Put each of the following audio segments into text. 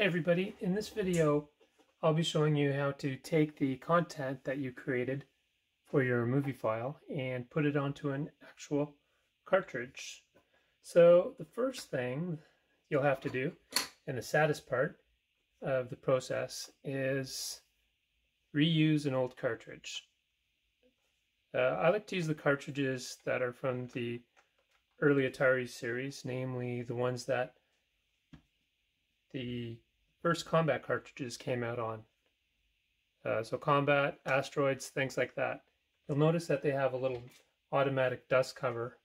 Everybody, in this video I'll be showing you how to take the content that you created for your movie file and put it onto an actual cartridge. So the first thing you'll have to do, and the saddest part of the process, is reuse an old cartridge. Uh, I like to use the cartridges that are from the early Atari series, namely the ones that the first combat cartridges came out on. Uh, so combat, asteroids, things like that. You'll notice that they have a little automatic dust cover.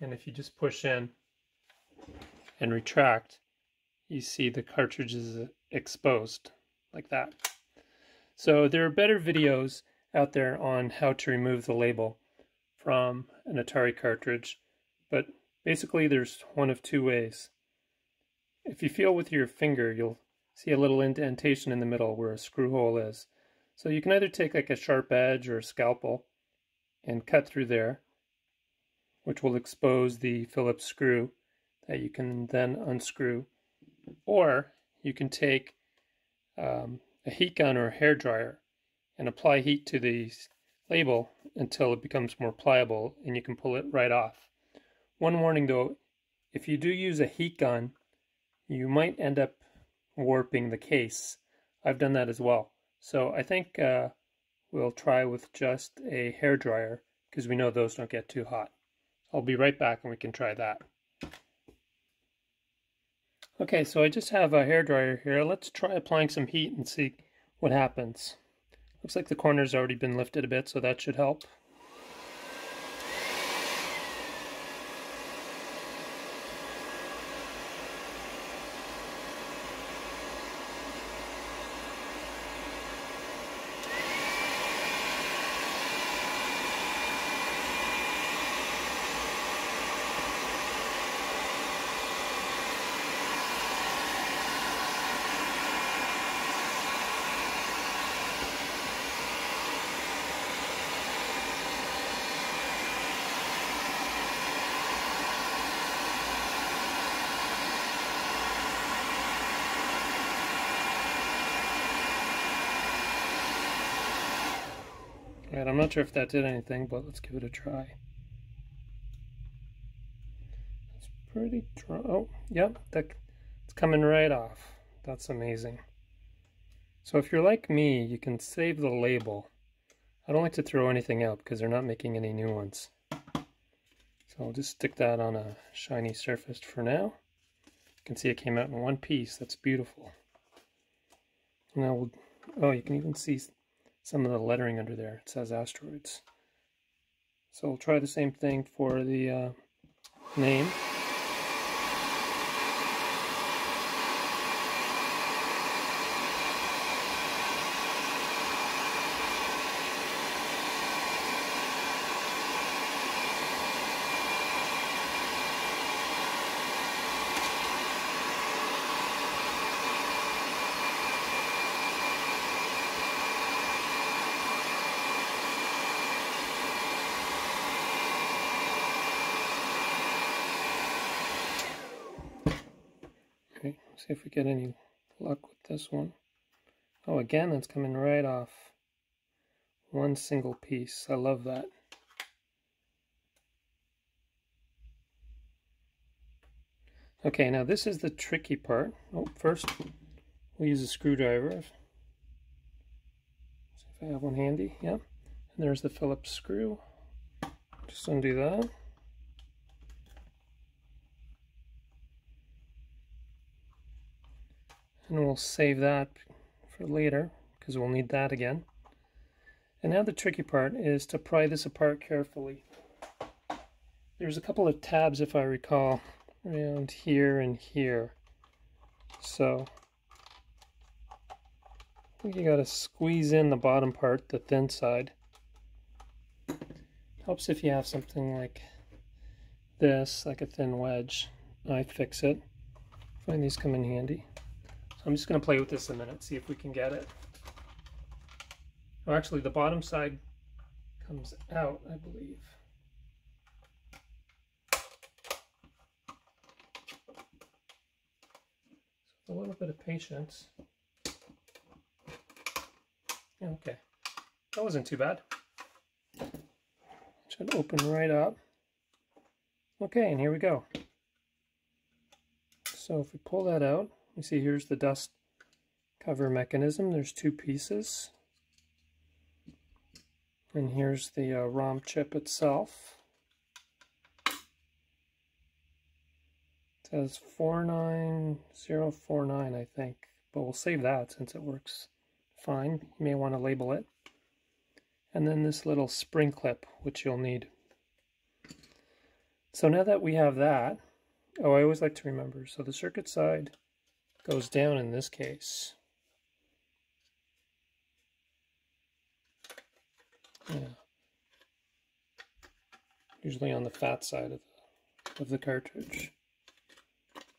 And if you just push in and retract, you see the cartridge is exposed like that. So there are better videos out there on how to remove the label from an Atari cartridge, but basically there's one of two ways. If you feel with your finger, you'll see a little indentation in the middle where a screw hole is. So you can either take like a sharp edge or a scalpel and cut through there, which will expose the Phillips screw that you can then unscrew. Or you can take um, a heat gun or a hair dryer and apply heat to the label until it becomes more pliable and you can pull it right off. One warning though, if you do use a heat gun, you might end up warping the case. I've done that as well. So I think uh, we'll try with just a hair dryer because we know those don't get too hot. I'll be right back and we can try that. Okay, so I just have a hair dryer here. Let's try applying some heat and see what happens. Looks like the corner's already been lifted a bit, so that should help. Right, I'm not sure if that did anything, but let's give it a try. It's pretty dry. Oh, yep, that, it's coming right off. That's amazing. So if you're like me, you can save the label. I don't like to throw anything out because they're not making any new ones. So I'll just stick that on a shiny surface for now. You can see it came out in one piece. That's beautiful. Now, we'll, oh, you can even see some of the lettering under there. It says asteroids. So we'll try the same thing for the uh, name. Okay, see if we get any luck with this one. Oh, again, it's coming right off. One single piece. I love that. Okay, now this is the tricky part. Oh, first, we'll use a screwdriver. See if I have one handy. Yep. And there's the Phillips screw. Just undo that. And we'll save that for later because we'll need that again. And now the tricky part is to pry this apart carefully. There's a couple of tabs, if I recall, around here and here. So you got to squeeze in the bottom part, the thin side. Helps if you have something like this, like a thin wedge. iFixit. Find these come in handy. I'm just going to play with this a minute, see if we can get it. Oh, actually, the bottom side comes out, I believe. So a little bit of patience. Okay, that wasn't too bad. Should open right up. Okay, and here we go. So if we pull that out, you see here's the dust cover mechanism. There's two pieces. And here's the uh, ROM chip itself. It says 49049, I think. But we'll save that since it works fine. You may want to label it. And then this little spring clip, which you'll need. So now that we have that, oh, I always like to remember, so the circuit side goes down in this case. Yeah. Usually on the fat side of the, of the cartridge.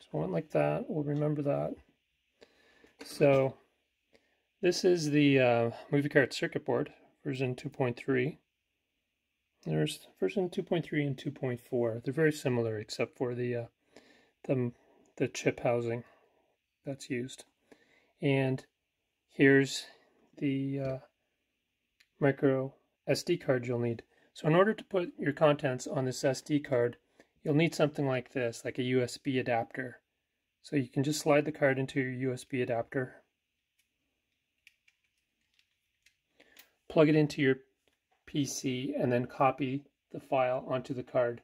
So one like that, we'll remember that. So this is the uh, movie cart circuit board, version 2.3. There's version 2.3 and 2.4. They're very similar except for the, uh, the, the chip housing that's used. And here's the uh, micro SD card you'll need. So in order to put your contents on this SD card, you'll need something like this, like a USB adapter. So you can just slide the card into your USB adapter, plug it into your PC, and then copy the file onto the card.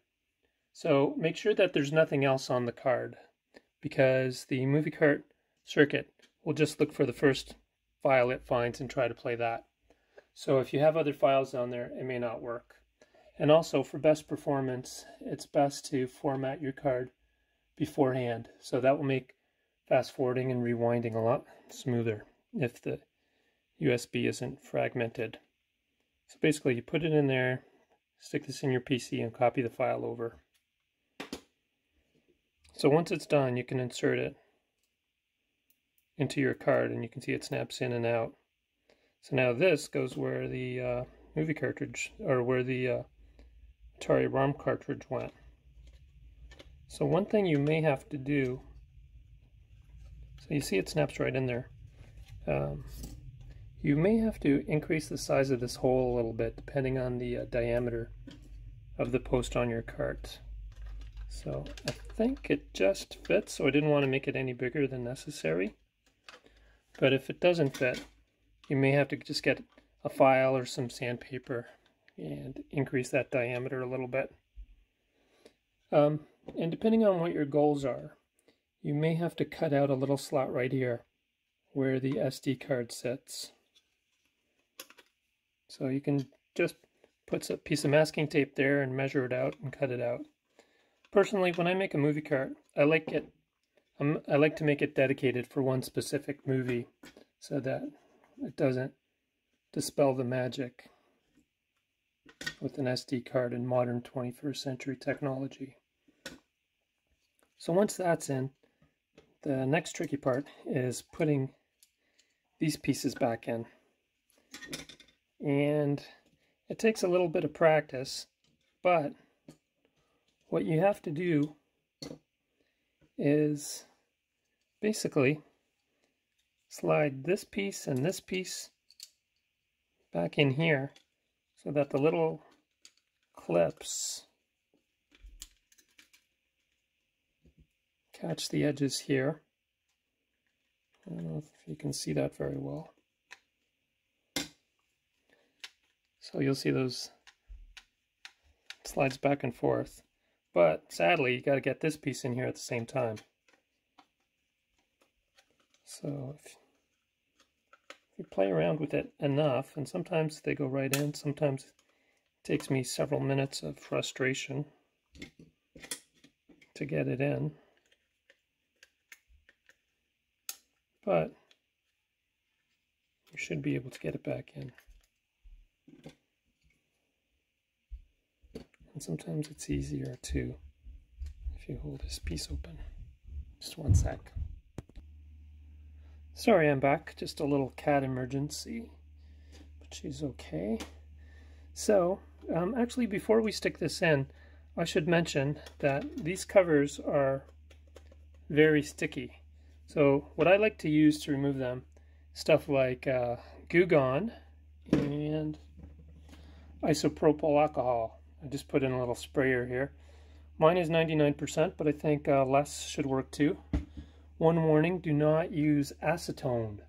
So make sure that there's nothing else on the card because the movie cart circuit We'll just look for the first file it finds and try to play that. So if you have other files on there, it may not work. And also for best performance, it's best to format your card beforehand. So that will make fast forwarding and rewinding a lot smoother if the USB isn't fragmented. So basically you put it in there, stick this in your PC and copy the file over. So once it's done, you can insert it into your card and you can see it snaps in and out. So now this goes where the uh, movie cartridge, or where the uh, Atari ROM cartridge went. So one thing you may have to do, so you see it snaps right in there. Um, you may have to increase the size of this hole a little bit depending on the uh, diameter of the post on your cart. So I think it just fits, so I didn't want to make it any bigger than necessary. But if it doesn't fit, you may have to just get a file or some sandpaper and increase that diameter a little bit. Um, and depending on what your goals are, you may have to cut out a little slot right here where the SD card sits. So you can just put a piece of masking tape there and measure it out and cut it out. Personally, when I make a movie cart, I like it. I like to make it dedicated for one specific movie, so that it doesn't dispel the magic with an SD card in modern 21st century technology. So once that's in, the next tricky part is putting these pieces back in. And it takes a little bit of practice, but what you have to do is basically slide this piece and this piece back in here so that the little clips catch the edges here. I don't know if you can see that very well. So you'll see those slides back and forth. But sadly, you got to get this piece in here at the same time. So if you play around with it enough, and sometimes they go right in, sometimes it takes me several minutes of frustration to get it in. But you should be able to get it back in. And sometimes it's easier too if you hold this piece open. Just one sec. Sorry I'm back, just a little cat emergency, but she's okay. So, um, actually before we stick this in, I should mention that these covers are very sticky. So what I like to use to remove them, stuff like uh, Goo Gone and isopropyl alcohol. I just put in a little sprayer here. Mine is 99%, but I think uh, less should work too. One warning, do not use acetone.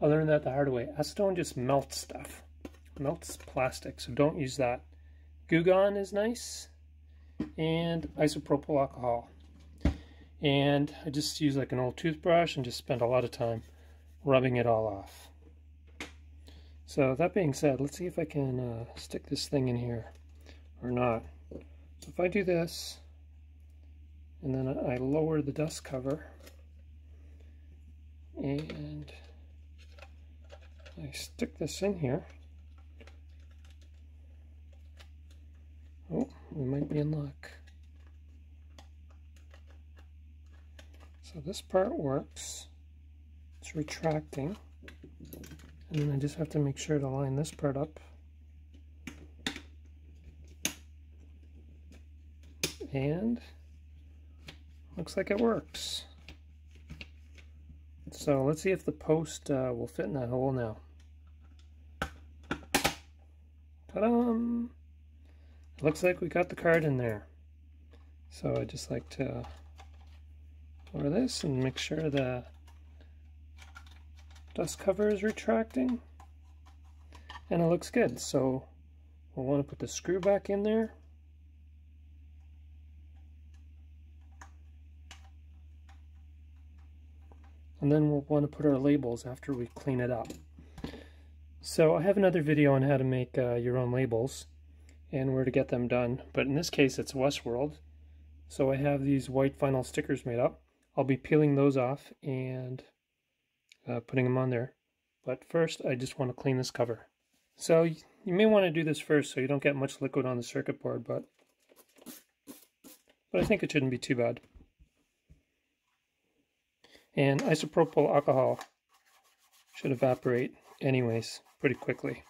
I learned that the hard way. Acetone just melts stuff. Melts plastic, so don't use that. Goo Gone is nice. And isopropyl alcohol. And I just use like an old toothbrush and just spend a lot of time rubbing it all off. So that being said, let's see if I can uh, stick this thing in here or not. So if I do this, and then I lower the dust cover, and I stick this in here, oh, we might be in luck. So this part works. It's retracting. And then I just have to make sure to line this part up. And looks like it works. So let's see if the post uh, will fit in that hole now. Ta-da! Looks like we got the card in there. So I just like to lower this and make sure the dust cover is retracting. And it looks good. So we'll want to put the screw back in there. And then we'll want to put our labels after we clean it up. So I have another video on how to make uh, your own labels and where to get them done. But in this case, it's Westworld. So I have these white vinyl stickers made up. I'll be peeling those off and uh, putting them on there. But first, I just want to clean this cover. So you may want to do this first so you don't get much liquid on the circuit board, but, but I think it shouldn't be too bad. And isopropyl alcohol should evaporate anyways pretty quickly.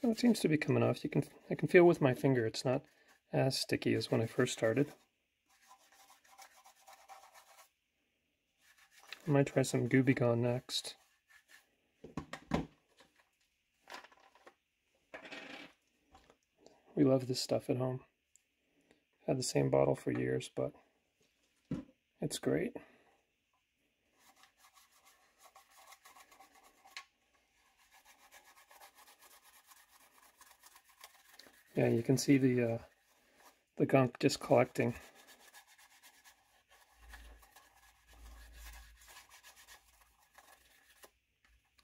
So it seems to be coming off. You can I can feel with my finger it's not as sticky as when I first started. I might try some Gooby Gone next. We love this stuff at home. Had the same bottle for years, but it's great. Yeah, you can see the uh, the gunk just collecting.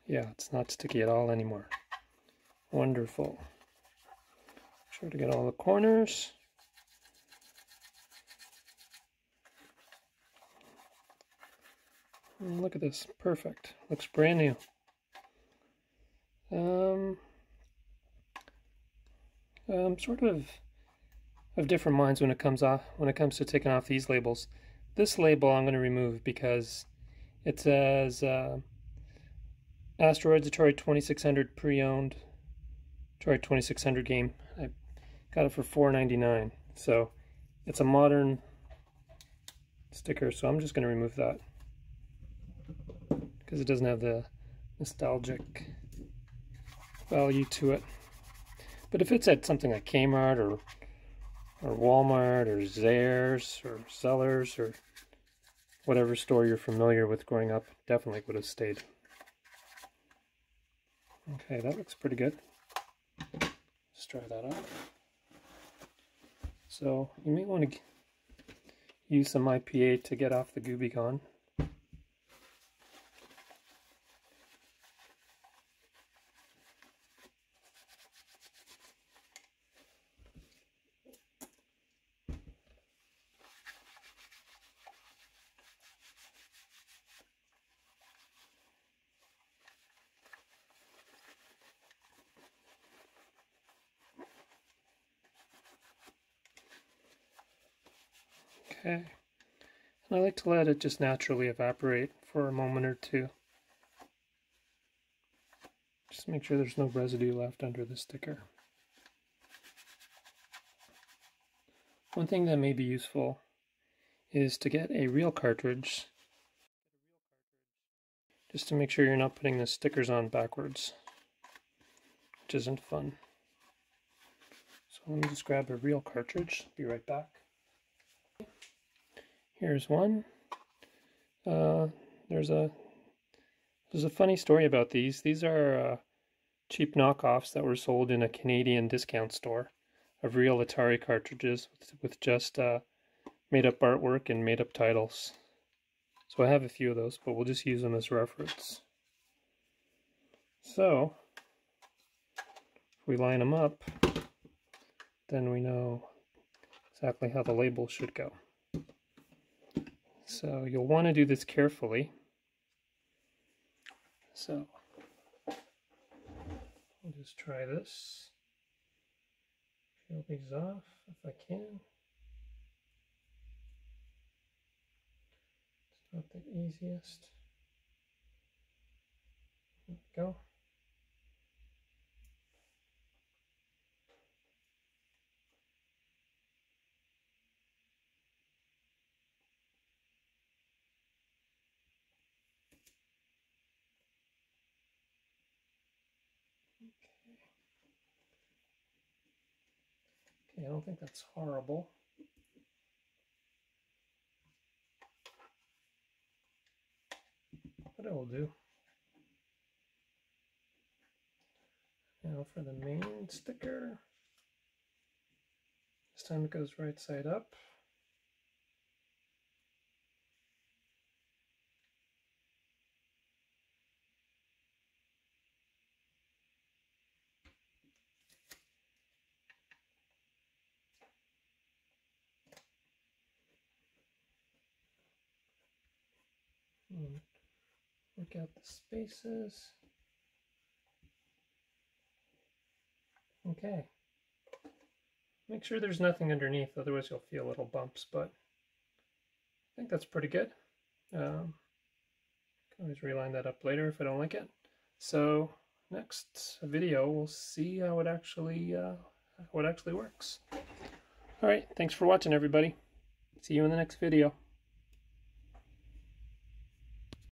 Yeah, it's not sticky at all anymore. Wonderful. Try to get all the corners. And look at this, perfect. Looks brand new. Um, I'm sort of of different minds when it comes off when it comes to taking off these labels. This label I'm going to remove because it says uh, Asteroids Atari 2600 pre-owned Atari 2600 game. Got it for $4.99. so it's a modern sticker. So I'm just going to remove that because it doesn't have the nostalgic value to it. But if it's at something like Kmart or or Walmart or Zayres or Zellers or whatever store you're familiar with growing up, definitely would have stayed. Okay, that looks pretty good. Let's try that out. So you may want to use some IPA to get off the Gooby Gone. Okay. And I like to let it just naturally evaporate for a moment or two. Just make sure there's no residue left under the sticker. One thing that may be useful is to get a real cartridge just to make sure you're not putting the stickers on backwards, which isn't fun. So let me just grab a real cartridge, be right back. Here's one. Uh, there's a there's a funny story about these. These are uh, cheap knockoffs that were sold in a Canadian discount store of real Atari cartridges with, with just uh, made up artwork and made up titles. So I have a few of those, but we'll just use them as reference. So, if we line them up, then we know exactly how the label should go. So you'll want to do this carefully. So, I'll just try this. Peel these off if I can. not the easiest. There we go. Don't think that's horrible. but it will do. Now for the main sticker, this time it goes right side up. Hmm. Work out the spaces. Okay. Make sure there's nothing underneath, otherwise you'll feel little bumps, but I think that's pretty good. Um, can always reline that up later if I don't like it. So next video, we'll see how it actually, uh, how it actually works. All right, thanks for watching, everybody. See you in the next video.